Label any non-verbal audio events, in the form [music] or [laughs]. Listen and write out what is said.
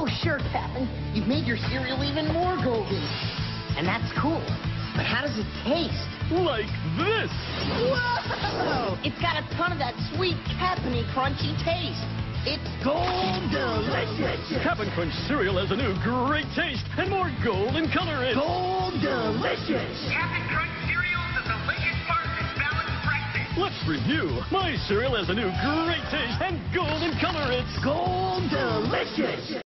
Oh, sure, Captain. You've made your cereal even more golden. And that's cool. But how does it taste? Like this. Whoa! [laughs] It's got a ton of that sweet, Cap'n crunchy taste. It's gold delicious. Cap'n Crunch cereal has a new great taste and more golden color. It's Gold delicious. Cap'n Crunch cereal is the delicious part of this balanced breakfast. Let's review. My cereal has a new great taste and golden color. It's Gold delicious.